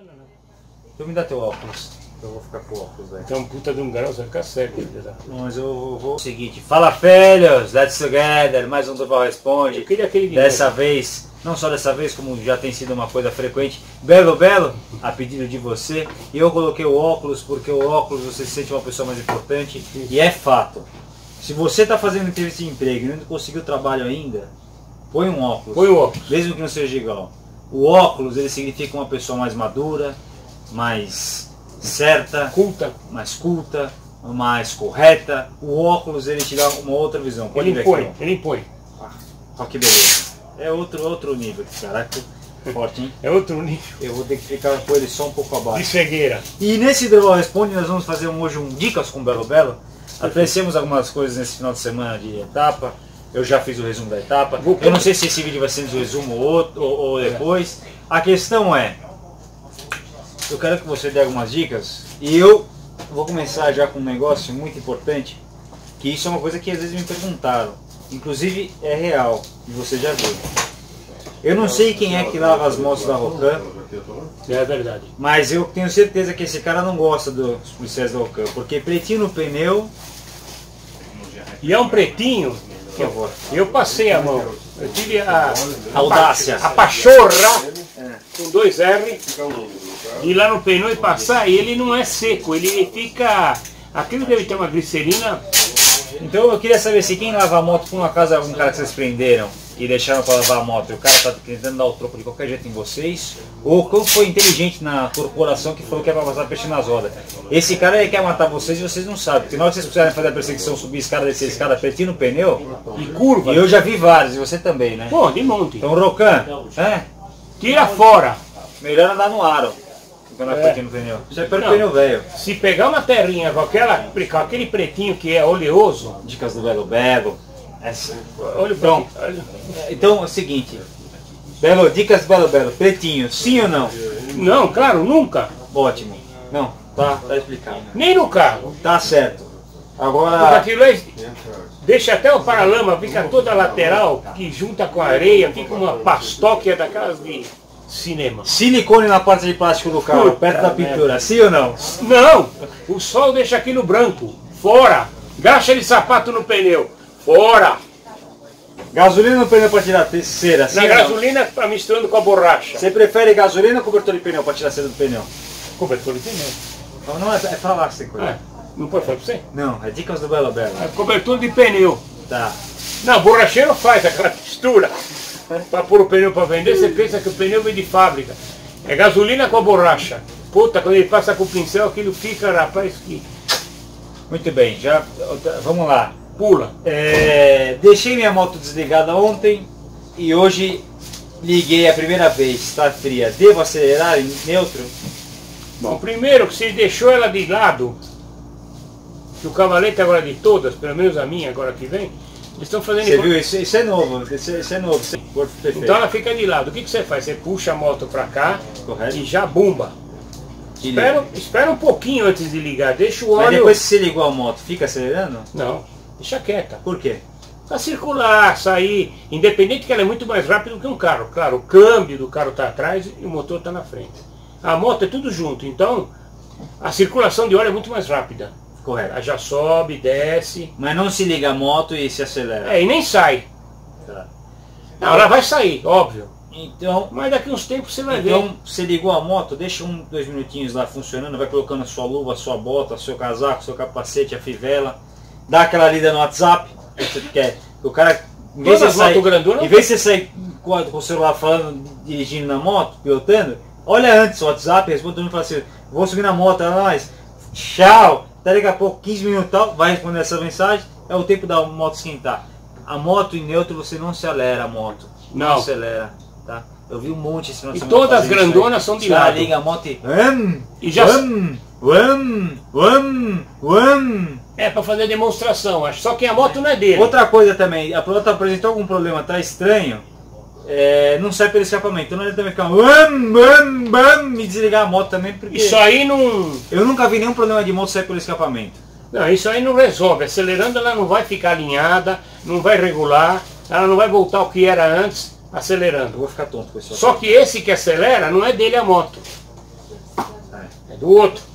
Não, não, não. Então me dá teu óculos. Eu vou ficar com o óculos, velho. Um puta de um grau, você fica cego. filho da- Mas eu vou, vou... Seguinte, fala filhos, let's together, mais um Durval Responde. Eu queria aquele de Dessa novo. vez, não só dessa vez, como já tem sido uma coisa frequente, Belo Belo, a pedido de você, e eu coloquei o óculos porque o óculos você se sente uma pessoa mais importante, e é fato. Se você está fazendo entrevista de emprego e não conseguiu trabalho ainda, põe um óculos, Põe o óculos. mesmo que não seja igual. O óculos ele significa uma pessoa mais madura, mais certa, Culta. mais culta, mais correta. O óculos ele te dá uma outra visão. Pode Ele impõe, aqui, ele impõe. Olha que beleza. É outro, outro nível. Caraca, forte, hein? É outro nível Eu vou ter que ficar com ele só um pouco de abaixo. cegueira. E nesse Durval Responde nós vamos fazer um, hoje um Dicas com Belo Belo. Apreciamos algumas coisas nesse final de semana de etapa. Eu já fiz o resumo da etapa. Vou- Eu não sei se esse vídeo vai ser de resumo ou, ou, ou depois. A questão é, eu quero que você dê algumas dicas e eu vou começar já com um negócio muito importante, que isso é uma coisa que às vezes me perguntaram. Inclusive é real, e você já viu. Eu não sei quem é que lava as motos da Rocan, É verdade. mas eu tenho certeza que esse cara não gosta dos policiais da Rocan, porque pretinho no pneu, E é um pretinho. Por favor. Eu passei a mão. Eu tive a, a Audácia. A pachorra com dois R de ir lá no pneu e passar e ele não é seco, ele fica. Aquilo deve ter uma glicerina. Então eu queria saber se quem lava a moto, por uma casa algum cara que vocês prenderam e deixaram para lavar a moto e o cara tá tentando dar o troco de qualquer jeito em vocês, ou quem foi inteligente na corporação que falou que é para passar peixe nas rodas. Esse cara ele quer matar vocês e vocês não sabem, porque na hora que vocês precisarem fazer a perseguição, subir escada, descer escada, pretinho no pneu, E curva. e eu já vi vários, e você também, né? Pô, de monte. Então Rocan, é, Tira fora. melhor andar no aro, quando é no pneu. Isso é pelo Não. pneu velho. Se pegar uma terrinha com, aquela, com aquele pretinho que é oleoso, Dicas do Belo Belo. Essa. olha o Pronto. olha- Então é o seguinte. Belo, dicas Belo Belo, pretinho, sim ou não? Não, claro, nunca. Ótimo. Não, tá, tá explicado. Nem no carro. Tá certo. Agora, aquilo é, deixa até o paralama, fica toda lateral, que junta com a areia, fica uma pastóquia daquelas de cinema. silicone na parte de plástico do carro, Puta perto da merda. pintura, sim ou não? Não! O sol deixa aquilo branco. Fora! Graxa de sapato no pneu. Fora! Gasolina no pneu para tirar cera, sim Na ou não? gasolina tá misturando com a borracha. Você prefere gasolina ou cobertor de pneu para tirar cera do pneu? Cobertor de pneu. Não, não é, é falar que você não pode falar pra você? Não, é dicas do Belo Belo. É cobertor de pneu. Tá. Não, borracheiro faz aquela mistura. Pra pôr o pneu pra vender, você pensa que o pneu vem de fábrica. É gasolina com a borracha. Puta, quando ele passa com o pincel, aquilo fica, rapaz, que Muito bem, já vamos lá. Pula. É, deixei minha moto desligada ontem e hoje liguei a primeira vez, está fria. Devo acelerar em neutro? Bom, primeiro que você deixou ela de lado, que o cavalete agora de todas, pelo menos a minha agora que vem, eles estão fazendo Você viu? Isso, isso é novo, isso, é- isso é novo. é. Então ela fica de lado. O que, que você faz? Você puxa a moto pra cá Correto. e já bomba. Espera, espera um pouquinho antes de ligar, deixa o Mas óleo. depois que você ligou a moto, fica acelerando? Não, deixa quieta. Por quê? Pra circular, sair, independente que ela é muito mais rápido que um carro. Claro, o câmbio do carro está atrás e o motor está na frente. A moto é tudo junto, então a circulação de óleo é muito mais rápida. Correto. Ela já sobe, desce, Mas não se liga a moto e se acelera. é, e nem sai. Tá. Não, ela vai sair, óbvio. Então, Mas daqui uns tempos você vai ver. então, você ligou a moto, deixa um, dois minutinhos lá funcionando, vai colocando a sua luva, a sua bota, seu casaco, seu capacete, a fivela, dá aquela lida no WhatsApp, que você quer. O cara, em vez de sair, em vez de sair com, com o celular falando, dirigindo na moto, pilotando, olha antes o WhatsApp, responde todo mundo e fala assim, vou subir na moto, é nóis, tchau, até daqui a pouco, 15 minutos tal, vai responder essa mensagem, é o tempo da moto esquentar. A moto em neutro você não acelera a moto. Não, Não. acelera, tá? Eu vi um monte esse final E todas as grandonas são de lado. liga a moto e... Hum, E já- hum, hum, hum, hum. É para fazer demonstração, acho. Só que a moto não é dele. Outra coisa também, a pilota apresentou algum problema, tá estranho, é, não sai pelo escapamento. Então não adianta também ficar hum, hum, hum, e desligar a moto também, porque Isso aí não. eu nunca vi nenhum problema de moto sair pelo escapamento. Não, isso aí não resolve. Acelerando ela não vai ficar alinhada, não vai regular, ela não vai voltar ao que era antes Eu acelerando. vou ficar tonto com isso. Só que esse que acelera não é dele a moto. É do outro.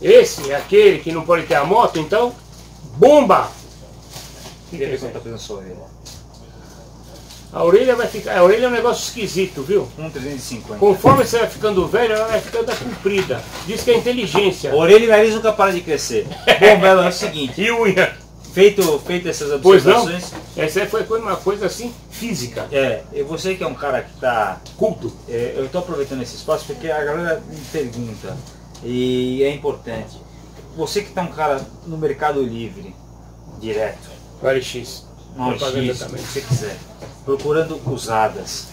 Esse é aquele que não pode ter a moto, então, bomba! Que tá fazendo sua orelha. A orelha vai ficar. A orelha é um negócio esquisito, viu? Um 350. Conforme você vai ficando velho, ela vai ficando comprida. Diz que é inteligência. Orelha e nariz nunca para de crescer. Bom, Belo, é o seguinte. E unha. Feito, feito essas observações. Essa foi uma coisa assim, física. É, e você que é um cara que tá. Culto. é, eu estou aproveitando esse espaço porque a galera me pergunta. E é importante. Você que tá um cara no mercado livre, direto, Vale X. no Propaganda X, o também. que você quiser, procurando usadas.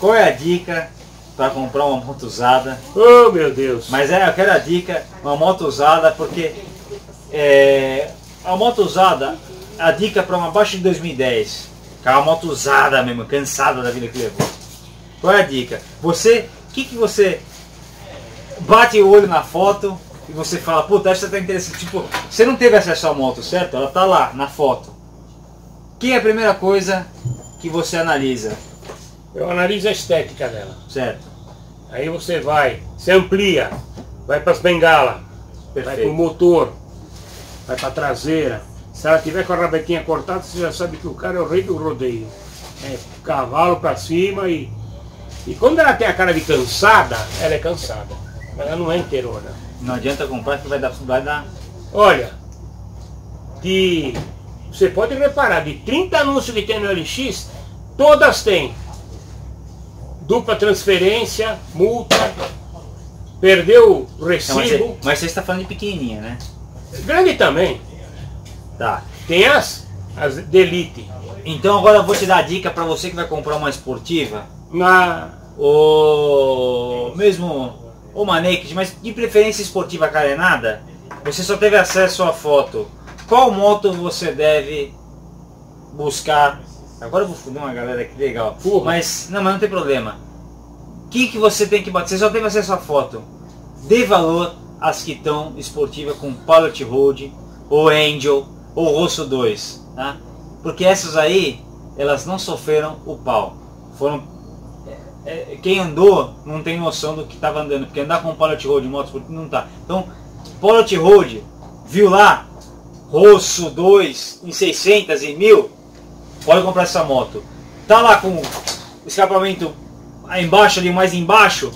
Qual é a dica para comprar uma moto usada? Oh meu Deus. Mas é, eu quero a dica, uma moto usada, porque é, a moto usada, a dica para uma abaixo de 2010, que é uma moto usada mesmo, cansada da vida que levou. Qual é a dica? Você, o que, que você bate o olho na foto e você fala, puta, essa tá interessante. Tipo, você não teve acesso à moto, certo? Ela tá lá na foto. Que é a primeira coisa que você analisa, Eu analiso a estética dela. certo? Aí você vai, você amplia, vai para as bengalas, vai para o Perfeito. motor, vai para a traseira. Se ela tiver com a rabetinha cortada, você já sabe que o cara é o rei do rodeio. É cavalo para cima e. E quando ela tem a cara de cansada, ela é cansada. Ela não é inteirona. Não adianta comprar que vai dar, vai dar Olha, de. Você pode reparar, de 30 anúncios que tem no LX, todas têm dupla transferência, multa, perdeu o mas, você, recibo. mas você está falando de pequenininha, né? Grande também. Tá. Tem as, as de elite. Então agora eu vou te dar a dica para você que vai comprar uma esportiva, Na, ou mesmo uma naked, mas de preferência esportiva carenada, você só teve acesso à foto. Qual moto você deve buscar? Agora eu vou foder uma galera aqui legal. Porra. Mas não, mas não tem problema. O que, que você tem que bater? Você só teve acesso à foto. Dê valor às que estão esportiva com Pilot Road, ou Angel, ou Rosso 2, tá? Porque essas aí, elas não sofreram o pau. Foram é, quem andou não tem noção do que estava andando, porque andar com Pilot Road em moto esportiva não tá. Então, Pilot Road, viu lá, Rosso 2 em 600 em 1000, pode comprar essa moto. Tá lá com o escapamento aí embaixo ali, mais embaixo,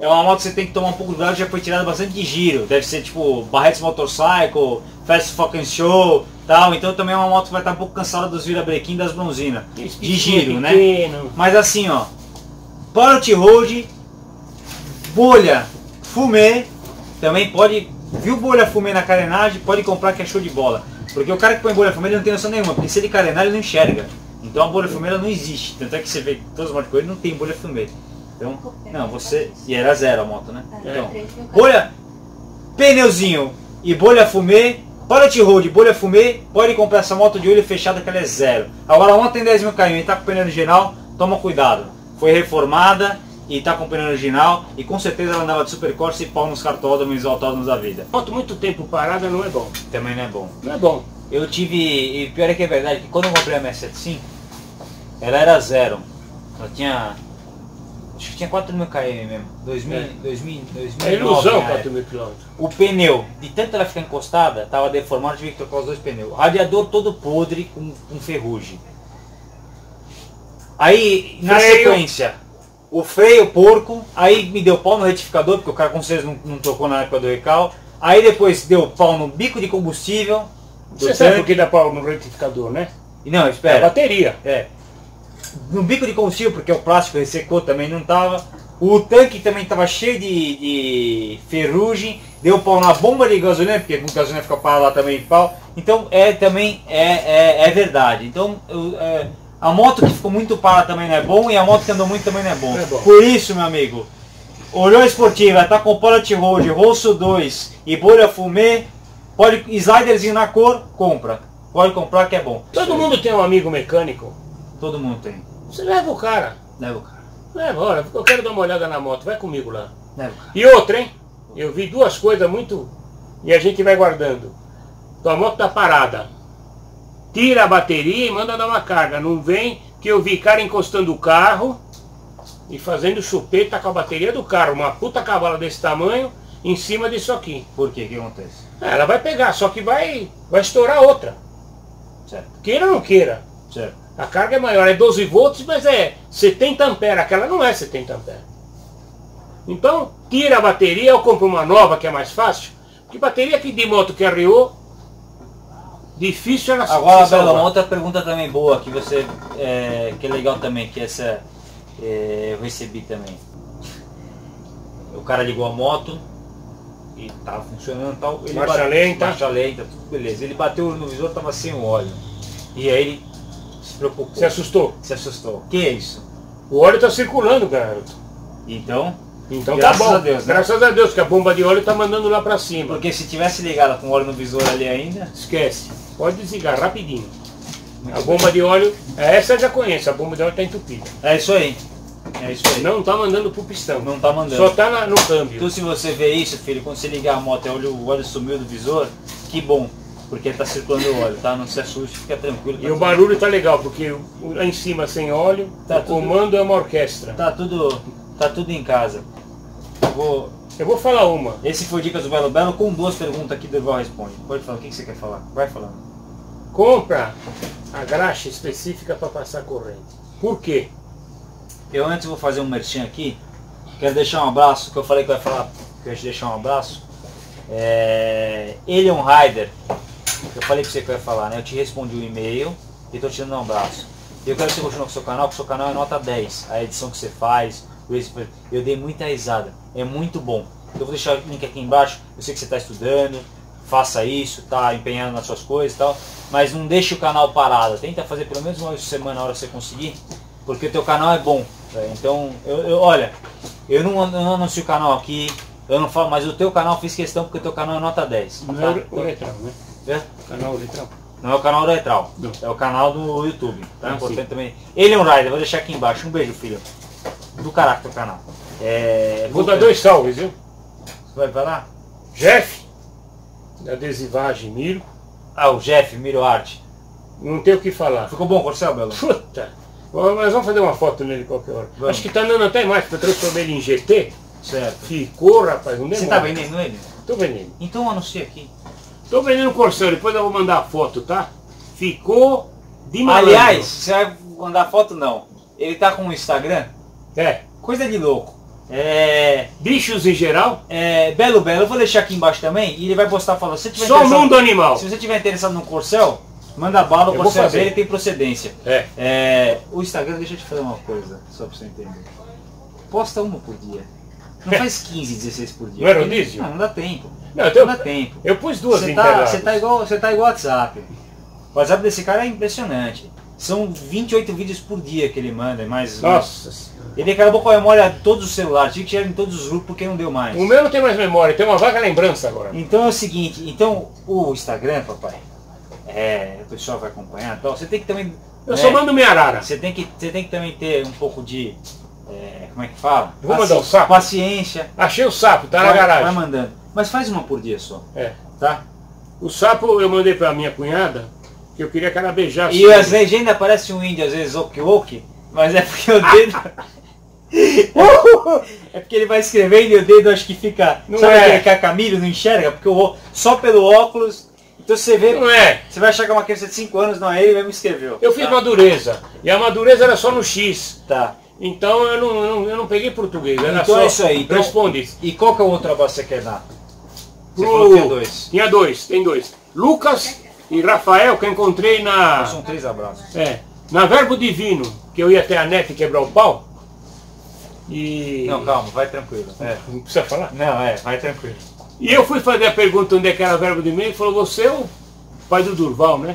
é uma moto que você tem que tomar um pouco de cuidado, já foi tirada bastante de giro. Deve ser tipo Barrett's Motorcycle, Fast Fucking Show, tal. Então também é uma moto que vai estar um pouco cansada dos virabrequim das bronzinas. De giro, né? Mas assim, ó, Pilot Road, bolha, fumê, também pode, viu bolha fumê na carenagem, pode comprar que é show de bola. Porque o cara que põe bolha fumê ele não tem noção nenhuma, porque se ele carenar ele não enxerga. Então a bolha fumê ela não existe, tanto é que você vê que todas as motos com ele não tem bolha fumê. Então, não, você, e era zero a moto, né? Então, bolha, pneuzinho e bolha fumê, Pilot Road, bolha fumê, pode comprar essa moto de olho fechado que ela é zero. Agora a moto tem 10 mil km e tá com pneu original, toma cuidado. Foi reformada e tá com pneu original e com certeza ela andava de super Corsa e pau nos cartódromos e autódromos da vida. Moto muito tempo parada não é bom. Também não é bom. Não é bom. Eu tive, e pior é que é verdade, que quando eu comprei a 675, ela era zero. Ela tinha, acho que tinha 4 mil km mesmo. 2000, É. 2000, 2009. É ilusão na 4 mil quilômetros. o pneu, de tanto ela ficar encostada, estava deformado, tive que trocar os dois pneus. O radiador todo podre com, com ferrugem. Aí, na Freio. sequência, o freio porco, aí me deu pau no retificador, porque o cara com certeza não, não trocou na época do recal. Aí depois deu pau no bico de combustível. Você sabe tanque. por que dá pau no retificador, né? Não, É a espera. bateria. É. No bico de combustível, porque o plástico ressecou também não tava. O tanque também estava cheio de, de ferrugem. Deu pau na bomba de gasolina, porque com gasolina fica parada lá também pau. Então é também é, é, é verdade. Então eu, é, a moto que ficou muito parada também não é bom e a moto que andou muito também não é bom. É bom. Por isso, meu amigo, olhou a esportiva, tá com Pilot Road, Rosso 2 e bolha fumê, pode sliderzinho na cor, compra. Pode comprar que é bom. Todo mundo tem um amigo mecânico. Todo mundo tem. Você leva o cara. Leva o cara. Leva, olha, eu quero dar uma olhada na moto. Vai comigo lá. Leva o cara. E outra, hein? Eu vi duas coisas muito. E a gente vai guardando. Tua moto tá parada. Tira a bateria e manda dar uma carga. Não vem que eu vi cara encostando o carro e fazendo chupeta com a bateria do carro. Uma puta cavala desse tamanho em cima disso aqui. Por quê? O que acontece? Ela vai pegar, só que vai, vai estourar outra. Certo. Queira ou não queira. Certo. A carga é maior, é 12 volts, mas é 70 amperes. Aquela não é 70 amperes. Então, tira a bateria, eu compro uma nova que é mais fácil. Porque bateria aqui de moto que arriou, difícil se Agora, salvar. uma outra pergunta também boa que você. é, que é legal também, que essa é, eu recebi também. O cara ligou a moto e tava funcionando e tal. Ele Marcha bate- lenta. Marcha lenta, tudo beleza. Ele bateu no visor, tava sem o óleo. E aí ele se preocupou. Se assustou. Se assustou. O que é isso? O óleo está circulando, garoto. Então, Então Graças tá bom. a Deus, né? Graças a Deus, que a bomba de óleo está mandando lá para cima. porque se tivesse ligado com óleo no visor ali ainda, Esquece. Pode desligar rapidinho. A bomba de óleo, essa eu já conheço, a bomba de óleo está entupida. é isso aí. É isso aí. Não está mandando pro pistão. Não tá mandando. Só está no câmbio. Então se você vê isso, filho, quando você ligar a moto e o óleo, o óleo sumiu do visor, que bom. Porque tá circulando o óleo, tá? Não se assuste, fica tranquilo. E tá o barulho tá legal, porque lá em cima sem óleo, Tá o tudo- comando é uma orquestra. Tá tudo, tá tudo em casa. Eu vou... Eu vou falar uma. Esse foi Dicas do Belo Belo com duas perguntas aqui do Eval Responde. Pode falar, o que que você quer falar? Vai falando. Compra a graxa específica para passar corrente. Por quê? Eu antes vou fazer um merchan aqui. Quero deixar um abraço, que eu falei que ia falar, que eu ia te deixar um abraço. É... Elion Rider. Eu falei pra você que eu ia falar, né? Eu te respondi o e-mail e tô te dando um abraço. E eu quero que você continue com o seu canal, porque o seu canal é nota 10. A edição que você faz, eu dei muita risada. É muito bom. Eu vou deixar o link aqui embaixo. Eu sei que você está estudando, faça isso, tá empenhando nas suas coisas e tal. Mas não deixe o canal parado. Tenta fazer pelo menos uma vez por semana na hora que você conseguir. Porque o teu canal é bom. velho. Então, eu, eu- olha, eu não, não anuncio o canal aqui, eu não falo, mas o teu canal fiz questão porque o teu canal é nota 10. Não tá? é o- letrão, né? É? Canal letrão. Não é o canal do Etral, Não. é o canal do YouTube. Tá? Ah, Importante sim. também. Ele é um rider, vou deixar aqui embaixo. Um beijo, filho. Do caraca teu canal. É, Vou dar dois salves, viu? Vai, vai lá? Jeff, da adesivagem Miro, Ah, o Jeff, Miro Art. não tem o que falar. Ficou bom, Corcel, Belo? Puta! Mas vamos fazer uma foto nele qualquer hora. Vamos. Acho que tá andando até mais, porque eu transformei ele em GT. Certo. Ficou, rapaz, não Você demora. tá vendendo ele? Tô vendendo. Então anuncia aqui. Tô vendendo o Corcel, depois eu vou mandar a foto, tá? Ficou de malandro. Aliás, você vai mandar foto não. Ele tá com um Instagram? É. Coisa de louco. É, Bichos em geral, é, Belo Belo, eu vou deixar aqui embaixo também e ele vai postar falando. Se tiver só mundo animal. Se você tiver interessado no Corcel, manda bala, o Corcel fazer. dele tem procedência. É. É, o Instagram, deixa eu te fazer uma coisa, só pra você entender. Posta uma por dia. Não faz 15, 16 por dia. Não é? Não, não dá tempo. Não, Não dá tempo. eu pus duas Você tá, você tá igual, você tá igual WhatsApp. O WhatsApp desse cara é impressionante. São 28 vídeos por dia que ele manda, mais. Nossa. Ele acabou com a memória de todos os celulares, tive que tirar em todos os grupos porque não deu mais. O meu não tem mais memória, tem uma vaga lembrança agora. Então é o seguinte, então o Instagram, papai, é, o pessoal vai acompanhar, você tem que também. Eu né, só mando minha arara. Você tem que, você tem que também ter um pouco de. é, como é que fala? Vou mandar o sapo? Paciência. Achei o sapo, tá na vai, garagem. vai mandando. Mas faz uma por dia só, É. tá? O sapo eu mandei pra minha cunhada, que eu queria que ela beijasse. E as legendas parecem um índio, às vezes, ok, ok, mas é porque o dedo. é porque ele vai escrevendo e o dedo acho que fica. Não sabe é. que a Camilo não enxerga? Porque o, só pelo óculos. Então você vê. Não é. Você vai achar que é uma criança de 5 anos, não é ele mesmo escreveu. Eu fiz tá? madureza. E a madureza era só no X. Tá. Então eu não, eu não, eu não peguei português. Era Então só é isso aí, então- Responde. E qual que é o outro abraço que você quer dar? Você Pro- tinha dois. Tinha dois, tem dois. Lucas e Rafael, que eu encontrei na. São três abraços. É, na Verbo Divino, que eu ia até a net quebrar o pau. E. Não, calma, vai tranquilo. É. Não precisa falar? Não, é, vai tranquilo. E eu fui fazer a pergunta onde é que era Verbo Divino, ele falou, você é o pai do Durval, né?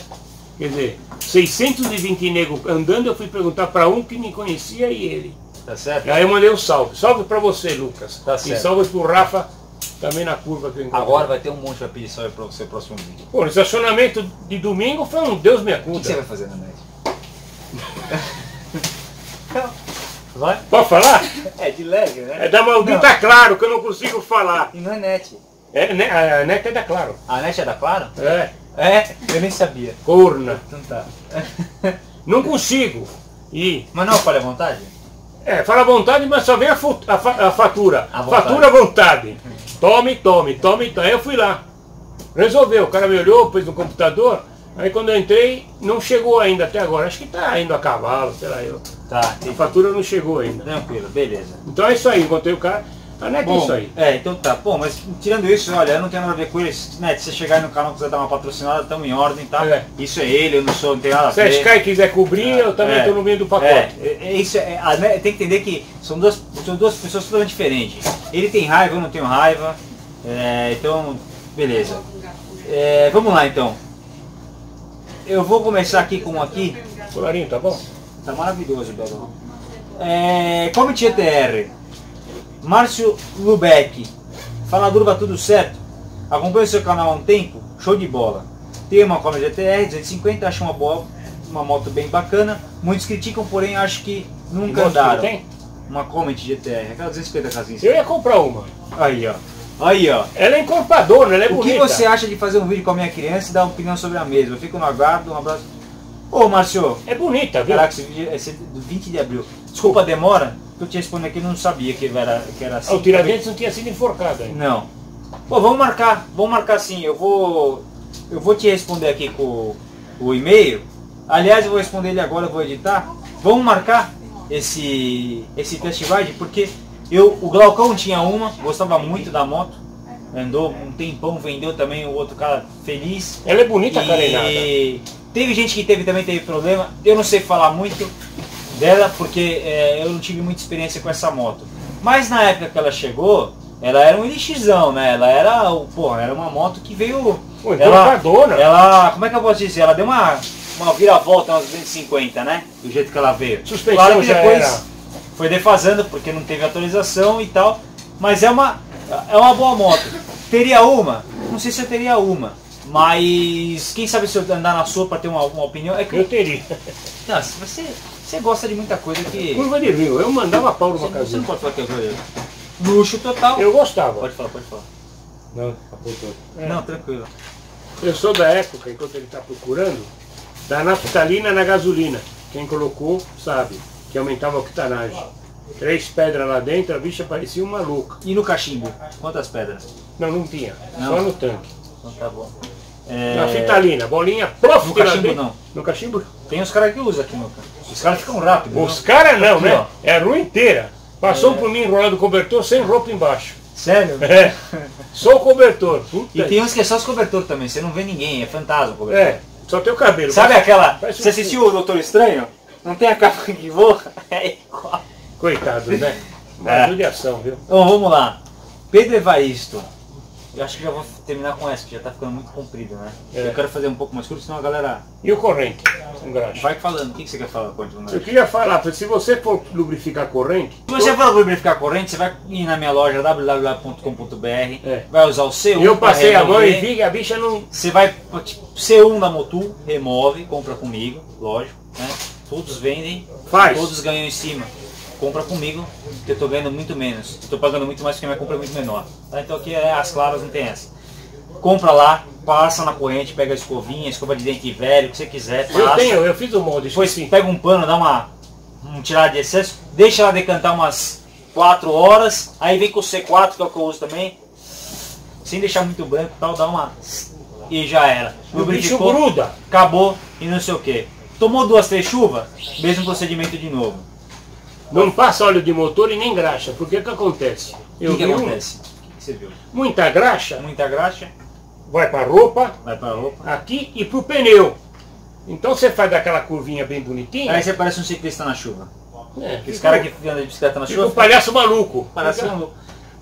Quer dizer, 620 negros andando, eu fui perguntar para um que me conhecia e ele. Tá certo? E aí eu mandei um salve. Salve para você, Lucas. Tá e certo. salve pro Rafa, também na curva que eu encontrei. Agora vai ter um monte de pedir salve pra você no próximo vídeo. Pô, o estacionamento de domingo foi um Deus me O que você acuda. vai fazer na net? vai? Pode falar? É de leve, né? É da maldita claro que eu não consigo falar. E não é net. É, né, a net é da claro. A net é da Claro? É, É, eu nem sabia. corna. Então tá. Não consigo. E, Mas não falha à vontade? é, fala à vontade, mas só vem a, fu- a fa- a fatura. À vontade. fatura à vontade. tome, tome, tome, tome. Aí eu fui lá. Resolveu, o cara me olhou, pôs no computador, aí quando eu entrei, não chegou ainda até agora. Acho que tá indo a cavalo, sei lá eu. Tá, A entendi. fatura não chegou ainda. Tranquilo, beleza. Então é isso aí, encontrei o cara. A net é Bom, isso aí. É, então tá. Bom, mas tirando isso, olha, eu não tenho nada a ver com isso. Né, se você chegar aí no canal e quiser dar uma patrocinada, estamos em ordem, tá? É. Isso é ele, eu não sou, não tenho nada a Se a ver. Sky quiser cobrir, eu também É. estou no meio do pacote. É, é, é isso é, a net- tem que entender que são duas, são duas pessoas totalmente diferentes. Ele tem raiva, eu não tenho raiva. É, então, beleza. É, vamos lá então. Eu vou começar aqui com um aqui. Colarinho, tá bom? Tá maravilhoso, Belo. É, Comet GTR. Márcio Lubeck. Fala Durva, tudo certo? Acompanho o seu canal há um tempo? Show de bola. Tenho uma Comet GTR 250, acho uma boa, uma moto bem bacana. Muitos criticam, porém acho que nunca Gosto que andaram. tem? Uma Comet GTR, aquela 250 casinhas. Eu ia comprar uma. Aí, ó. Aí, ó. Ela é encorpadora, ela é O que bonita. você acha de fazer um vídeo com a minha criança e dar uma opinião sobre a mesma? Eu fico no aguardo, um abraço. Ô, Márcio, É bonita, viu? Caraca, esse é do 20 de abril. Desculpa a demora, que eu te respondi aqui, não sabia que era, que era assim. Ah, o Tiradentes não tinha sido enforcado ainda. Não. Pô, vamos marcar, vamos marcar sim. Eu vou, eu vou te responder aqui com o e-mail. Aliás, eu vou responder ele agora, eu vou editar. Vamos marcar esse, esse test ride, porque eu, o Glaucão tinha uma, gostava muito da moto. Andou um tempão, vendeu também o outro cara feliz. Ela é bonita, carenada. E teve gente que teve também teve problema. Eu não sei falar muito dela porque é, eu não tive muita experiência com essa moto. Mas na época que ela chegou, ela era um LXzão, né? Ela era, o- porra, era uma moto que veio. Pô, ela, encorpadora. ela, como é que eu posso dizer? Ela deu uma, uma viravolta umas 250, né? Do jeito que ela veio. Suspensão claro que depois era. foi defasando porque não teve atualização e tal. Mas é uma, é uma boa moto. Teria uma? Não sei se eu teria uma. Mas quem sabe se eu andar na sua para ter uma, uma opinião. É que Eu teria. não, se você, você gosta de muita coisa que. Curva de rio, eu mandava pau numa Você, você casinha. não pode falar que é. Luxo total. Eu gostava. Pode falar, pode falar. Não, apontou. É. Não, tranquilo. Eu sou da época, enquanto ele está procurando, da naftalina na gasolina. Quem colocou sabe, que aumentava a octanagem. Três pedras lá dentro, a bicha parecia um maluco. E no cachimbo? Quantas pedras? Não, não tinha. Não. Só no tanque. Então tá bom. Na É, fitalina, bolinha, prof, No cachimbo não. No cachimbo? tem os caras que usam aqui, meu cara. Os caras ficam rápidos. Os caras não, Aqui, né? ó. É a rua inteira. Passou É. por mim enrolado o cobertor sem roupa embaixo. Sério? É. Só o cobertor. Puta. E tem uns que é só os cobertor também, você não vê ninguém, é fantasma o cobertor. É, só tem o cabelo. Sabe aquela. Parece um Você assistiu o Doutor Estranho? Não tem a capa que voa? É igual. Coitado, né? Uma É. judiação, viu? Então vamos lá. Pedro Evaristo. Eu acho que já vou terminar com essa, que já tá ficando muito comprido, né? É. Eu quero fazer um pouco mais curto, senão a galera E o corrente? Um graxa. vai falando. O que que você quer falar, Conde? Eu queria falar, se você for lubrificar a corrente, Se você for lubrificar a corrente, você vai ir na minha loja www.com.br, É. vai usar o C1 eu passei a mão e vi que a bicha não. Você vai, tipo, C1 da Motul, remove, compra comigo, lógico, né? Todos vendem, Faz. todos ganham em cima. Compra comigo, que eu tô ganhando muito menos. Estou pagando muito mais porque a minha compra é muito menor. tá? Então aqui é as claras, não tem essa. Compra lá, passa na corrente, pega a escovinha, escova de dente velho, o que você quiser, passa. Eu tenho, eu fiz o molde. Depois esqueci. pega um pano, dá uma um tirada de excesso, deixa ela decantar umas 4 horas, aí vem com o C4, que é o que eu uso também, sem deixar muito branco tal, dá uma e já era. O bicho gruda. acabou e não sei o que. Tomou duas, três chuvas, mesmo procedimento de novo. Não passa óleo de motor e nem graxa. Porque que acontece? O que, que um- acontece? O que que você viu? muita graxa Muita graxa, vai para roupa, vai pra roupa. aqui e pro pneu. Então você faz daquela curvinha bem bonitinha. Aí você parece um ciclista na chuva. é, Esse fica- cara que anda de bicicleta na fica um chuva, palhaço maluco. Parece um louco.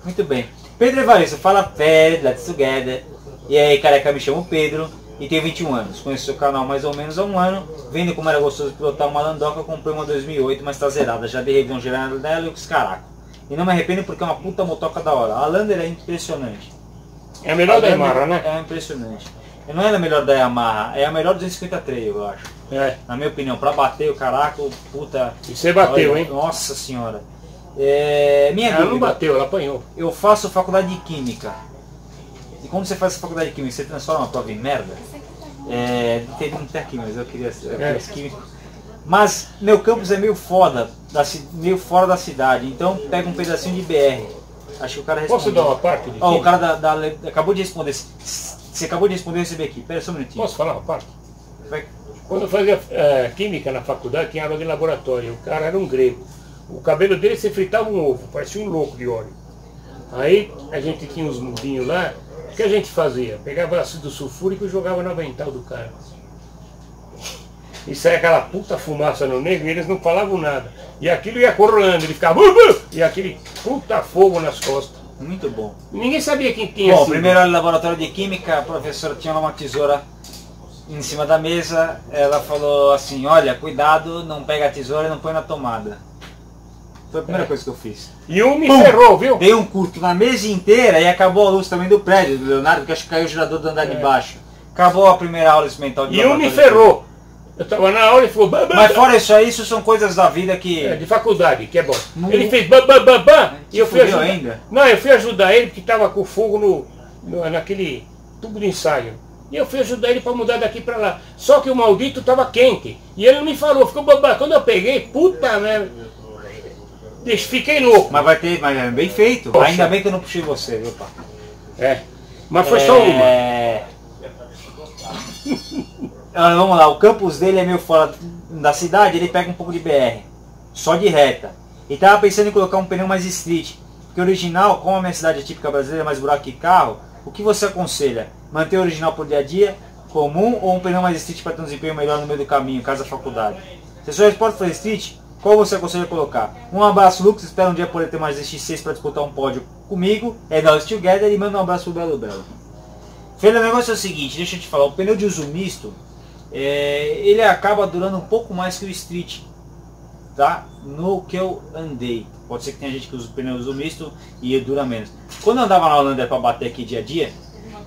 Muito bem. Pedro Evaristo, fala Pedro, let's together. E aí, careca, me chamo Pedro e tenho 21 anos. Conheço seu canal mais ou menos há um ano. Vendo como era gostoso pilotar uma Landoca, comprei uma 2008, mas tá zerada. Já dei review geral dela e os caracos. E não me arrependo porque é uma puta motoca da hora. A Lander é impressionante. É a melhor da A Lander Yamaha, né? É impressionante. E Não é a melhor da Yamaha, é a melhor 250 Trail, eu acho. É. Na minha opinião, pra bater o caraco, puta. E você bateu, olha, hein? Nossa senhora. É, minha Ela não dúvida, bateu, ela apanhou. eu faço faculdade de química. E quando você faz essa faculdade de química, você transforma a prova em merda? É, não tem aqui, mas eu queria eu queria ser químico. Mas meu campus é meio foda, da meio fora da cidade, então pega um pedacinho de BR. Acho que o cara Posso respondeu. dar uma parte de Ó, o química? cara da, da acabou de responder. Você acabou de responder, recebi aqui. Pera só um minutinho. Posso falar uma parte? Vai- Quando eu fazia eh, química na faculdade, tinha aula de laboratório. O cara era um grego. O cabelo dele você fritava um ovo, parecia um louco de óleo. Aí a gente tinha uns mudinhos lá. O que a gente fazia? Pegava ácido sulfúrico e jogava no avental do cara. E saia aquela puta fumaça no negro e eles não falavam nada. E aquilo ia corroando, ele ficava. "Bu, bu", E aquele puta fogo nas costas. Muito bom. Ninguém sabia quem tinha Bom, sido. primeiro de laboratório de química, a professora tinha lá uma tesoura em cima da mesa. Ela falou assim, olha, cuidado, não pega a tesoura e não põe na tomada. Foi a primeira É. coisa que eu fiz. E um me Pum! ferrou, viu? Dei um curto na mesa inteira e acabou a luz também do prédio do Leonardo, porque acho que caiu o gerador do andar de É. baixo. Acabou a primeira aula experimental de E um me de ferrou. Eu tava na aula e falou. "Ba, ba, Mas ba". fora isso aí, isso são coisas da vida que. É, de faculdade, que é bom. Ele fez bam, bam, bam, bam, e eu fui ajudar. ainda? Não, eu fui ajudar ele porque estava com fogo no, no- naquele tubo de ensaio. E eu fui ajudar ele para mudar daqui para lá. Só que o maldito estava quente. E ele não me falou, ficou babá. Quando eu peguei, puta merda. Deixa- Fiquei louco. Mas vai ter, mas é bem feito. Poxa. Ainda bem que eu não puxei você, viu, pá? É. Mas foi só uma. É... Ah, Vamos lá, o campus dele é meio fora da cidade, ele pega um pouco de BR, só de reta. E tava pensando em colocar um pneu mais street, porque original, como a minha cidade é típica brasileira, mais buraco que carro, o que você aconselha? Manter o original por dia a dia, comum, ou um pneu mais street para ter um desempenho melhor no meio do caminho, caso a faculdade? Se a sua resposta for street, qual você aconselha colocar? Um abraço, Lucas, espero um dia poder ter mais X6 para disputar um pódio comigo, é nós together, e manda um abraço pro Belo Belo. Filho, o negócio é o seguinte, deixa eu te falar, o pneu de uso misto, é, ele acaba durando um pouco mais que o street, tá? No que eu andei. Pode ser que tenha gente que usa o pneu uso misto e dura menos. Quando eu andava na Holanda para bater aqui dia a dia,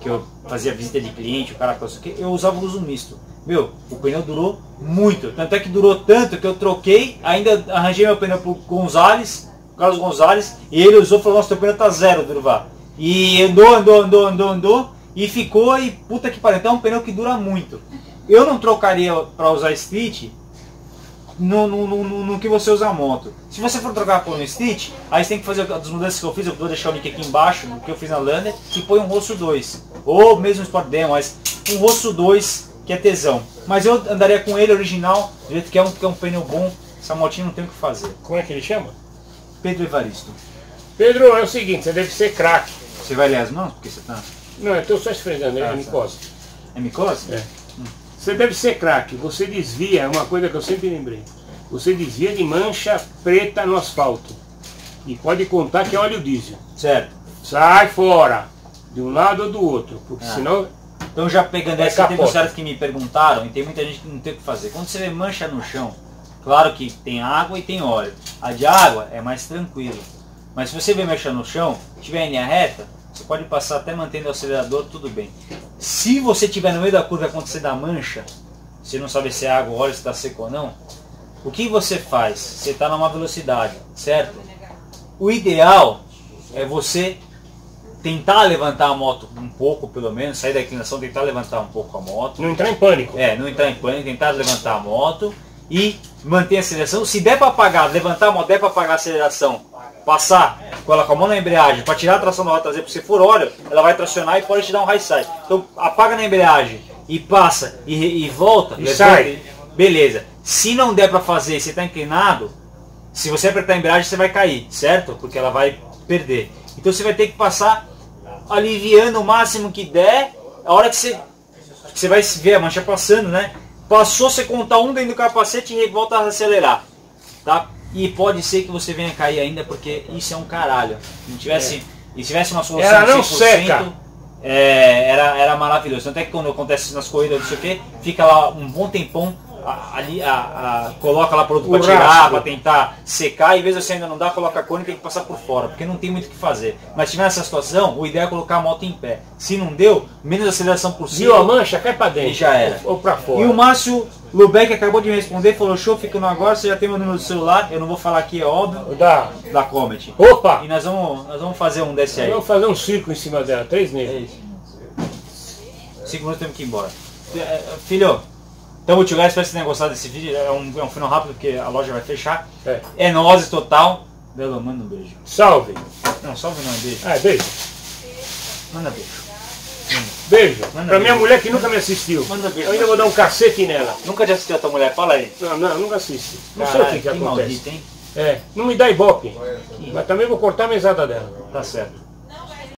que eu fazia visita de cliente, o cara falou assim, eu usava o uso misto. Meu, o pneu durou muito. Tanto é que durou tanto que eu troquei, ainda arranjei meu pneu pro Gonzales, Carlos Gonzales, e ele usou e falou, nossa, teu pneu tá zero, Durval. E andou, andou, andou, andou, andou, e ficou, e puta que pariu. Então é um pneu que dura muito. Eu não trocaria para usar Street no, no, no, no- que você usa a moto. Se você for trocar por um Street, aí você tem que fazer as mudanças que eu fiz, eu vou deixar o link aqui embaixo, do que eu fiz na Lander, e põe um rosto 2. Ou mesmo Sport Demo, mas um rosto 2 que é tesão. Mas eu andaria com ele original, do jeito que é um, que é um pneu bom, essa motinha não tem o que fazer. Como é que ele chama? Pedro Evaristo, Pedro, é o seguinte, você deve ser craque. você vai ler as mãos? Porque você tá. Não, eu estou só esfregando, Ah, ele tá. me encosta. É micose? É. Você deve ser craque, você desvia, é uma coisa que eu sempre lembrei. Você desvia de mancha preta no asfalto. E pode contar que é óleo diesel. Certo. Sai fora, de um lado ou do outro, porque Ah. senão Então já pegando Vai essa, teve capota. uns caras que me perguntaram, e tem muita gente que não tem o que fazer. Quando você vê mancha no chão, claro que tem água e tem óleo. A de água é mais tranquilo. Mas se você vê mancha no chão, tiver em linha reta, você pode passar até mantendo o acelerador, tudo bem. Se você tiver no meio da curva acontecer da mancha, você não sabe se é água ou óleo, se está seco ou não, o que você faz? Você está numa velocidade, certo? O ideal é você tentar levantar a moto um pouco, pelo menos, sair da inclinação, tentar levantar um pouco a moto. não entrar em pânico. É, não entrar em pânico, tentar levantar a moto e manter a aceleração. Se der para apagar, levantar a moto, der para apagar a aceleração, passar com ela com a mão na embreagem, para tirar a tração da roda traseira, porque se for óleo, ela vai tracionar e pode te dar um high side. Então apaga na embreagem e passa e, e volta, E sai. beleza. Se não der para fazer e você está inclinado, se você apertar a embreagem você vai cair, certo? Porque ela vai perder. Então você vai ter que passar aliviando o máximo que der, a hora que você que você vai ver a mancha passando, né? Passou, você contar um dentro do capacete e volta a acelerar, tá? E pode ser que você venha cair ainda, porque isso é um caralho. Se tivesse, se tivesse uma solução Ela não 100%, seca. é, era, era maravilhoso. Tanto é que quando acontece nas corridas, não sei o que, fica lá um bom tempão a- ali, a, a- coloca lá produto para tirar, para tentar secar, e às vezes você ainda não dá, coloca a cone e tem que passar por fora, porque não tem muito o que fazer. Mas se tiver essa situação, o ideal é colocar a moto em pé. Se não deu, menos aceleração por Viu a cima. mancha? Cai pra dentro. E já era. Ou, ou pra fora. E o Márcio Lubeck acabou de me responder, falou, show, fica no agora, você já tem meu número do celular, eu não vou falar aqui, é óbvio, Da... da Comet. Opa! E nós vamos, nós vamos fazer um desse aí. Vamos fazer um circo em cima dela, três É meses. isso. Cinco minutos temos que ir embora. É, Filho, então o espero que você tenha gostado desse vídeo. É um, é um final rápido porque a loja vai fechar. É. É nozes total. Belo, manda um beijo. Salve. Não, salve não, é beijo. Ah, beijo. Manda beijo. Beijo. Manda pra minha beijo. mulher que nunca me assistiu. Manda beijo. Eu ainda vou dar um cacete nela. Nunca já assistiu a tua mulher? Fala aí. Não, não, nunca assiste. Não sei Caralho, o que, que, acontece. maldito, hein? É, não me dá ibope. Mas também vou cortar a mesada dela. Tá certo.